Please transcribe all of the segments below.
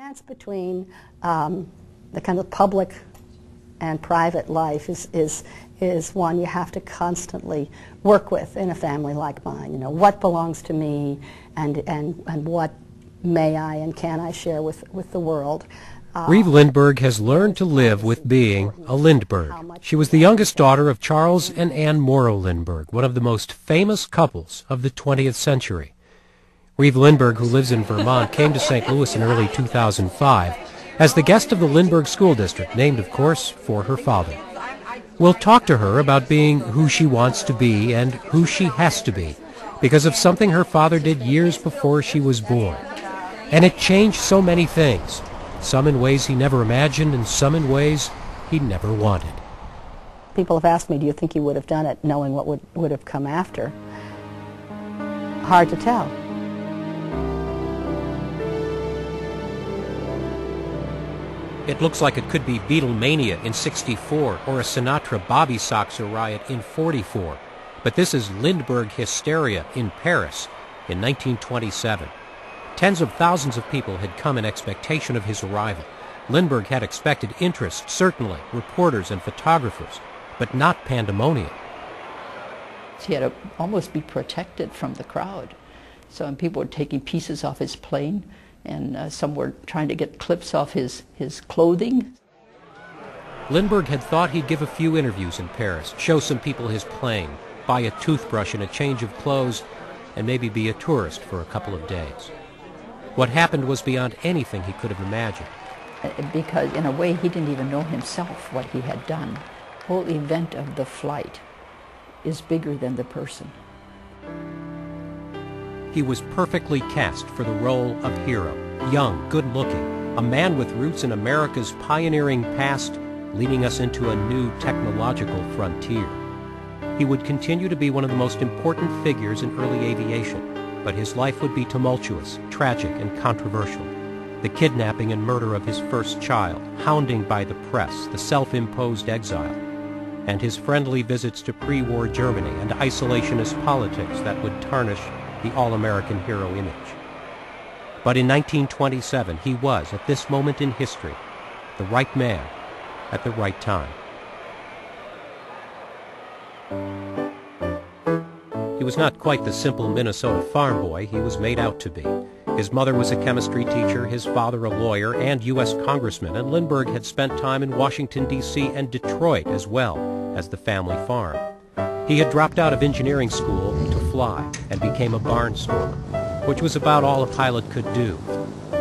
dance between um, the kind of public and private life is, is, is one you have to constantly work with in a family like mine. You know, what belongs to me and, and, and what may I and can I share with, with the world. Uh, Reeve Lindbergh has learned to live with being a Lindbergh. She was the youngest daughter of Charles and Anne Morrow Lindbergh, one of the most famous couples of the 20th century. Reeve Lindbergh, who lives in Vermont, came to St. Louis in early 2005 as the guest of the Lindbergh School District, named, of course, for her father. We'll talk to her about being who she wants to be and who she has to be because of something her father did years before she was born. And it changed so many things some in ways he never imagined, and some in ways he never wanted. People have asked me, do you think he would have done it knowing what would, would have come after? Hard to tell. It looks like it could be Beatlemania in 64 or a Sinatra Bobby Soxer riot in 44. But this is Lindbergh hysteria in Paris in 1927. Tens of thousands of people had come in expectation of his arrival. Lindbergh had expected interest, certainly, reporters and photographers, but not pandemonium. He had to almost be protected from the crowd. So people were taking pieces off his plane, and uh, some were trying to get clips off his, his clothing. Lindbergh had thought he'd give a few interviews in Paris, show some people his plane, buy a toothbrush and a change of clothes, and maybe be a tourist for a couple of days. What happened was beyond anything he could have imagined. Uh, because in a way he didn't even know himself what he had done. The whole event of the flight is bigger than the person. He was perfectly cast for the role of hero, young, good-looking, a man with roots in America's pioneering past, leading us into a new technological frontier. He would continue to be one of the most important figures in early aviation, but his life would be tumultuous, tragic, and controversial. The kidnapping and murder of his first child, hounding by the press, the self-imposed exile, and his friendly visits to pre-war Germany and isolationist politics that would tarnish the all-American hero image. But in 1927, he was, at this moment in history, the right man at the right time. He was not quite the simple Minnesota farm boy he was made out to be. His mother was a chemistry teacher, his father a lawyer and U.S. congressman, and Lindbergh had spent time in Washington, D.C. and Detroit as well as the family farm. He had dropped out of engineering school to fly and became a barnstormer, which was about all a pilot could do.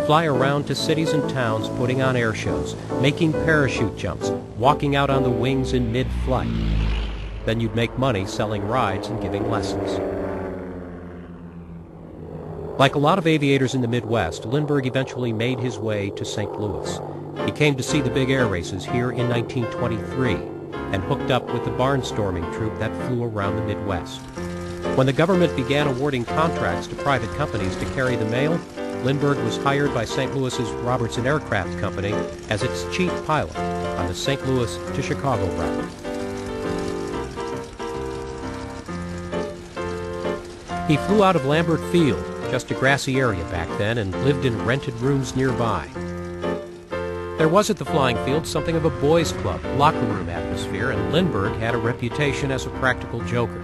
Fly around to cities and towns putting on air shows, making parachute jumps, walking out on the wings in mid-flight. Then you'd make money selling rides and giving lessons. Like a lot of aviators in the Midwest, Lindbergh eventually made his way to St. Louis. He came to see the big air races here in 1923 and hooked up with the barnstorming troupe that flew around the Midwest. When the government began awarding contracts to private companies to carry the mail, Lindbergh was hired by St. Louis's Robertson Aircraft Company as its chief pilot on the St. Louis to Chicago route. He flew out of Lambert Field, just a grassy area back then, and lived in rented rooms nearby. There was at the flying field something of a boys' club, locker room atmosphere, and Lindbergh had a reputation as a practical joker.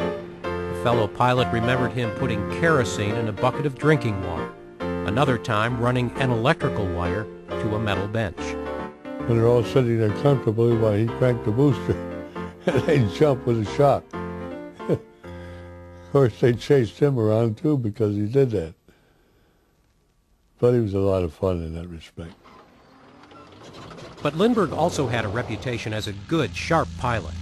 Fellow pilot remembered him putting kerosene in a bucket of drinking water, another time running an electrical wire to a metal bench. When they're all sitting there comfortably while he cranked the booster, and they jump with a shock of course, they chased him around too because he did that. But he was a lot of fun in that respect. But Lindbergh also had a reputation as a good, sharp pilot.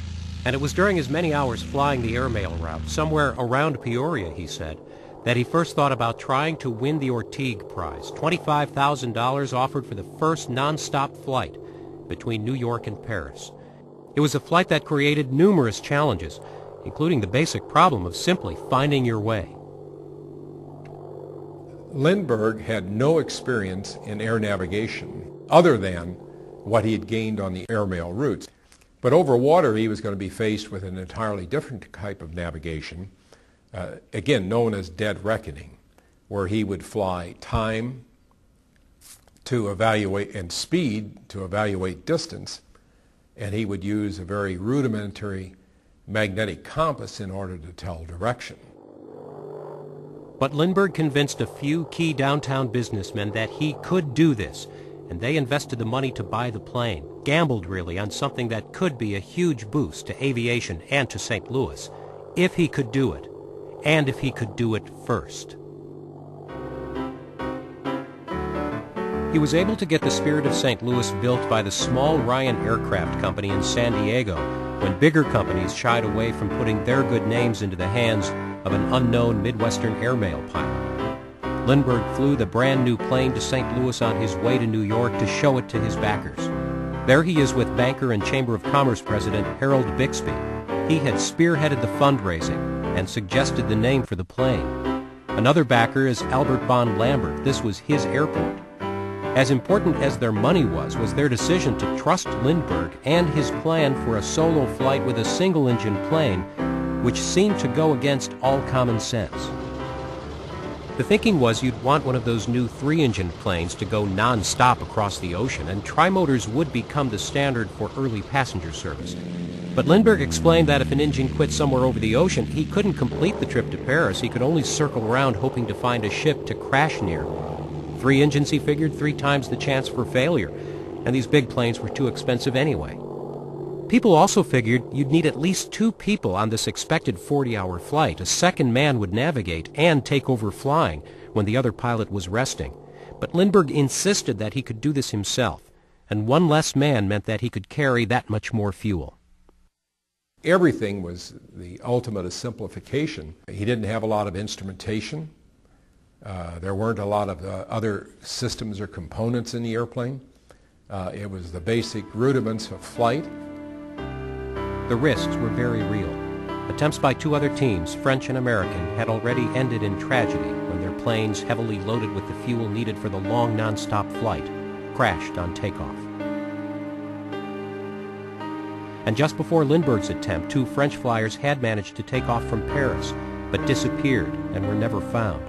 And it was during his many hours flying the airmail route, somewhere around Peoria, he said, that he first thought about trying to win the Orteig Prize, $25,000 offered for the first nonstop flight between New York and Paris. It was a flight that created numerous challenges, including the basic problem of simply finding your way. Lindbergh had no experience in air navigation other than what he had gained on the airmail routes. But over water, he was going to be faced with an entirely different type of navigation, uh, again known as dead reckoning, where he would fly time, to evaluate, and speed to evaluate distance, and he would use a very rudimentary magnetic compass in order to tell direction. But Lindbergh convinced a few key downtown businessmen that he could do this, and they invested the money to buy the plane, gambled really on something that could be a huge boost to aviation and to St. Louis, if he could do it, and if he could do it first. He was able to get the Spirit of St. Louis built by the small Ryan Aircraft Company in San Diego when bigger companies shied away from putting their good names into the hands of an unknown Midwestern airmail pilot. Lindbergh flew the brand new plane to St. Louis on his way to New York to show it to his backers. There he is with banker and Chamber of Commerce President Harold Bixby. He had spearheaded the fundraising and suggested the name for the plane. Another backer is Albert Bond Lambert. This was his airport. As important as their money was, was their decision to trust Lindbergh and his plan for a solo flight with a single-engine plane, which seemed to go against all common sense. The thinking was you'd want one of those new three-engine planes to go non-stop across the ocean, and trimotors would become the standard for early passenger service. But Lindbergh explained that if an engine quit somewhere over the ocean, he couldn't complete the trip to Paris. He could only circle around hoping to find a ship to crash near. Three engines, he figured, three times the chance for failure, and these big planes were too expensive anyway. People also figured you'd need at least two people on this expected 40-hour flight. A second man would navigate and take over flying when the other pilot was resting. But Lindbergh insisted that he could do this himself, and one less man meant that he could carry that much more fuel. Everything was the ultimate of simplification. He didn't have a lot of instrumentation. Uh, there weren't a lot of uh, other systems or components in the airplane. Uh, it was the basic rudiments of flight. The risks were very real. Attempts by two other teams, French and American, had already ended in tragedy when their planes, heavily loaded with the fuel needed for the long nonstop flight, crashed on takeoff. And just before Lindbergh's attempt, two French flyers had managed to take off from Paris, but disappeared and were never found.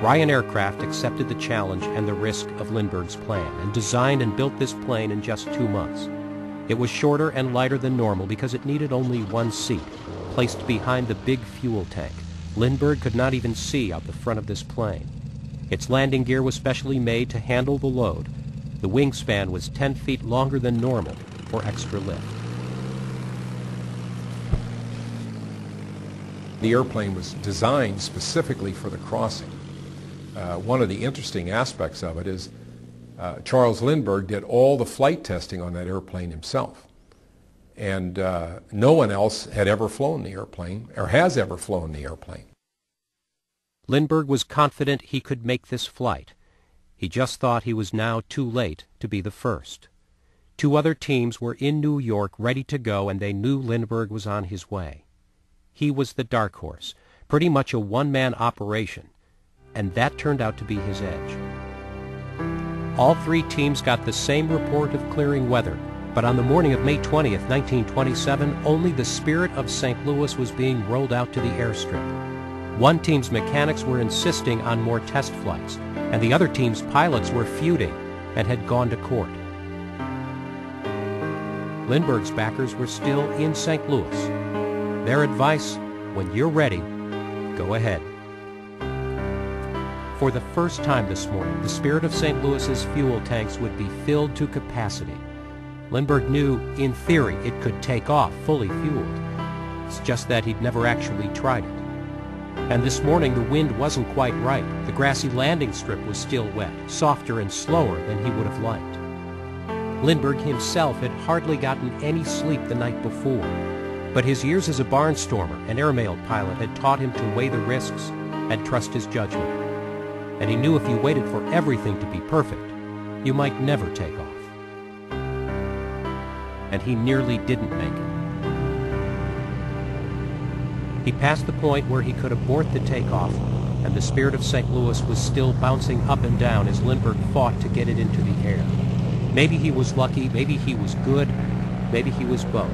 Ryan Aircraft accepted the challenge and the risk of Lindbergh's plan and designed and built this plane in just two months. It was shorter and lighter than normal because it needed only one seat, placed behind the big fuel tank. Lindbergh could not even see out the front of this plane. Its landing gear was specially made to handle the load. The wingspan was 10 feet longer than normal for extra lift. The airplane was designed specifically for the crossing uh, one of the interesting aspects of it is uh, Charles Lindbergh did all the flight testing on that airplane himself. And uh, no one else had ever flown the airplane or has ever flown the airplane. Lindbergh was confident he could make this flight. He just thought he was now too late to be the first. Two other teams were in New York ready to go, and they knew Lindbergh was on his way. He was the dark horse, pretty much a one-man operation, and that turned out to be his edge. All three teams got the same report of clearing weather, but on the morning of May 20th, 1927, only the Spirit of St. Louis was being rolled out to the airstrip. One team's mechanics were insisting on more test flights, and the other team's pilots were feuding and had gone to court. Lindbergh's backers were still in St. Louis. Their advice, when you're ready, go ahead. For the first time this morning, the Spirit of St. Louis's fuel tanks would be filled to capacity. Lindbergh knew, in theory, it could take off fully fueled. It's just that he'd never actually tried it. And this morning the wind wasn't quite right. The grassy landing strip was still wet, softer and slower than he would have liked. Lindbergh himself had hardly gotten any sleep the night before, but his years as a barnstormer and airmail pilot had taught him to weigh the risks and trust his judgment and he knew if you waited for everything to be perfect, you might never take off. And he nearly didn't make it. He passed the point where he could abort the takeoff, and the Spirit of St. Louis was still bouncing up and down as Lindbergh fought to get it into the air. Maybe he was lucky, maybe he was good, maybe he was both.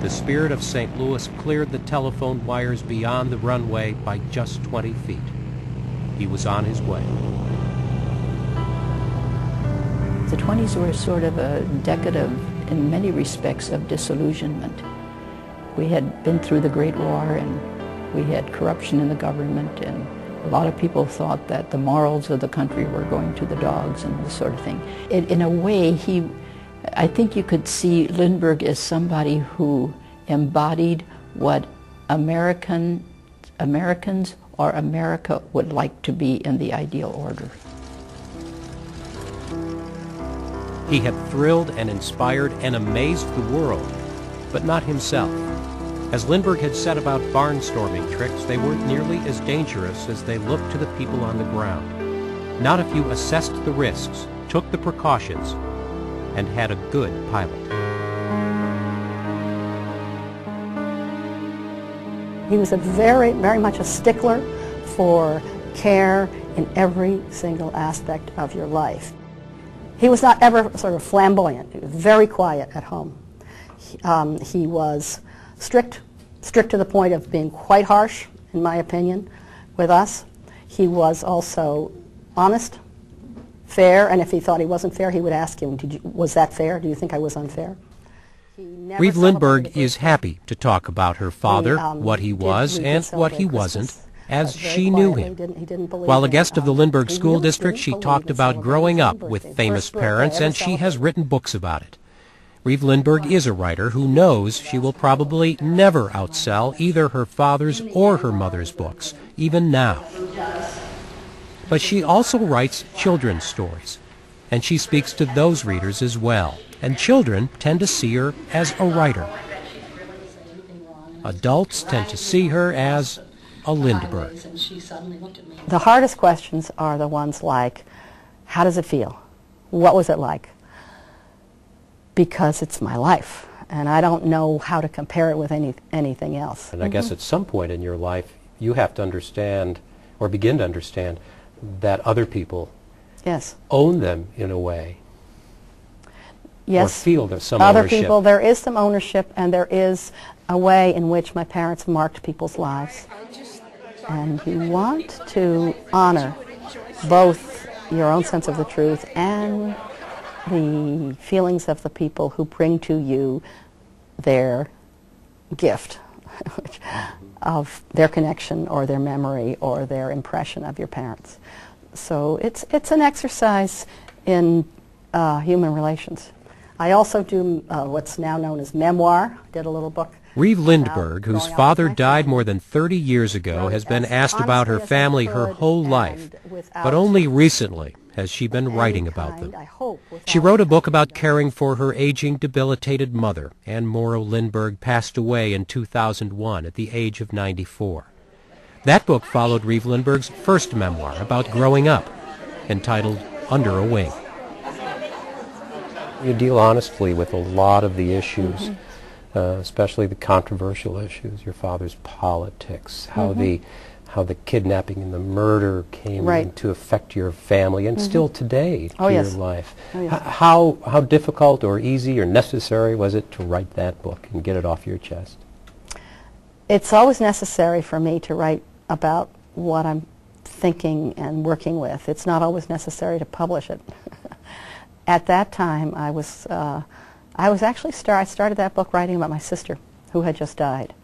The Spirit of St. Louis cleared the telephone wires beyond the runway by just 20 feet. He was on his way. The 20s were sort of a decade of, in many respects, of disillusionment. We had been through the Great War and we had corruption in the government and a lot of people thought that the morals of the country were going to the dogs and this sort of thing. It, in a way, he, I think you could see Lindbergh as somebody who embodied what American, Americans or America would like to be in the ideal order. He had thrilled and inspired and amazed the world, but not himself. As Lindbergh had said about barnstorming tricks, they weren't nearly as dangerous as they looked to the people on the ground. Not if you assessed the risks, took the precautions, and had a good pilot. He was a very, very much a stickler for care in every single aspect of your life. He was not ever sort of flamboyant. He was very quiet at home. He, um, he was strict, strict to the point of being quite harsh, in my opinion, with us. He was also honest, fair, and if he thought he wasn't fair, he would ask him, you, was that fair? Do you think I was unfair? Reeve Lindbergh is happy to talk about her father, um, what he was, did and what he wasn't, as she knew him. Didn't- he didn't While a in, guest of the um, Lindbergh School District, she talked about growing up with birthday, famous parents, and she has written books about it. Reeve Lindbergh is a writer who knows she will probably never outsell either her father's or her mother's books, even now. But she also writes children's stories, and she speaks to those readers as well. And children tend to see her as a writer. Adults tend to see her as a Lindbergh. The hardest questions are the ones like, how does it feel? What was it like? Because it's my life, and I don't know how to compare it with any, anything else. And I guess mm-hmm. at some point in your life, you have to understand, or begin to understand, that other people Yes. own them in a way, Yes. or feel there's some Other ownership. people, there is some ownership, and there is a way in which my parents marked people's lives. And you want to honor both your own sense of the truth and the feelings of the people who bring to you their gift of their connection or their memory or their impression of your parents. So it's, it's an exercise in uh, human relations. I also do uh, what's now known as memoir. I Did a little book. Reeve about Lindbergh, whose father died more than 30 years ago, has been asked about her honestly as I family her whole life, but only recently has she been writing about them. She wrote a book about caring for her aging, debilitated mother. Anne Morrow Lindbergh passed away in 2001 at the age of 94. That book followed Reeve first memoir about growing up, entitled Under a Wing. You deal honestly with a lot of the issues, mm-hmm. uh, especially the controversial issues. Your father's politics, how mm-hmm. the how the kidnapping and the murder came Right. to affect your family, and mm-hmm. still today Oh, to yes. your life. Oh, yes. H- how how difficult or easy or necessary was it to write that book and get it off your chest? it's always necessary for me to write about what I'm thinking and working with. It's not always necessary to publish it. At that time, I was uh, I was actually start, I started that book writing about my sister, who had just died,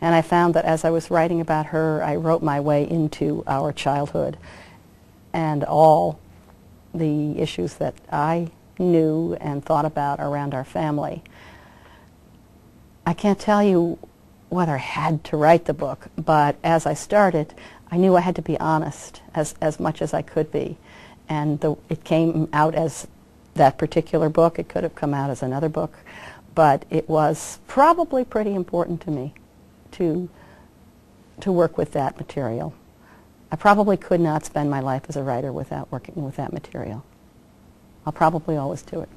and I found that as I was writing about her, I wrote my way into our childhood and all the issues that I knew and thought about around our family. I can't tell you whether I had to write the book, but as I started, I knew I had to be honest as, as much as I could be. And the, it came out as that particular book. It could have come out as another book, but it was probably pretty important to me to, to work with that material. I probably could not spend my life as a writer without working with that material. I'll probably always do it.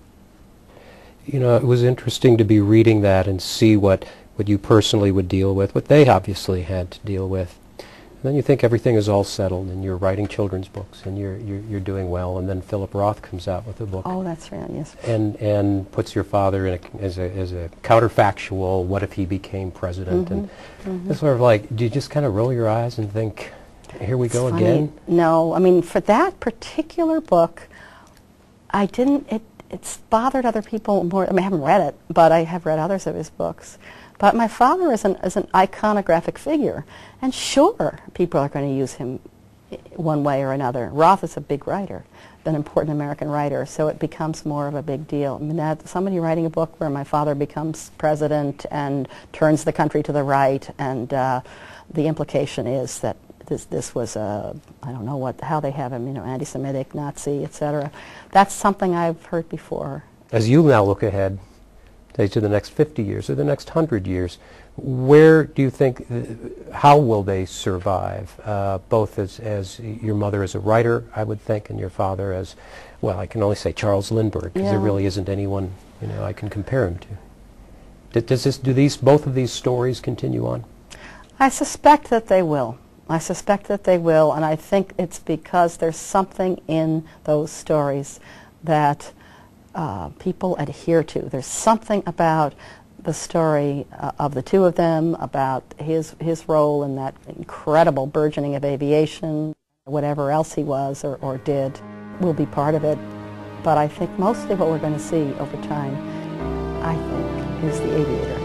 You know, it was interesting to be reading that and see what, what you personally would deal with, what they obviously had to deal with. And then you think everything is all settled and you're writing children's books and you're, you're, you're doing well, and then Philip Roth comes out with a book Oh, that's right, yes. and, and puts your father in a, as, a, as a counterfactual, what if he became president? And mm-hmm, mm-hmm. it's sort of like, do you just kind of roll your eyes and think, Here we go funny. again. No, I mean for that particular book, I didn't. It it's bothered other people more. I mean, I haven't read it, but I have read others of his books. But my father is an is an iconographic figure, and sure, people are going to use him one way or another. Roth is a big writer, an important American writer, so it becomes more of a big deal. I mean, that, somebody writing a book where my father becomes president and turns the country to the right, and uh, the implication is that this this was a I don't know what how they have him, you know, anti-Semitic, Nazi, etc. That's something I've heard before. As you now look ahead, say to the next 50 years or the next 100 years, where do you think, uh, how will they survive, uh, both as, as your mother as a writer, I would think, and your father as, well, I can only say Charles Lindbergh, because there really isn't anyone, you know, I can compare him to. Does this, do these, both of these stories continue on? I suspect that they will. I suspect that they will, and I think it's because there's something in those stories that uh, people adhere to. There's something about the story uh, of the two of them, about his his role in that incredible burgeoning of aviation, whatever else he was or, or did, will be part of it. But I think mostly what we're going to see over time, I think, is the aviator.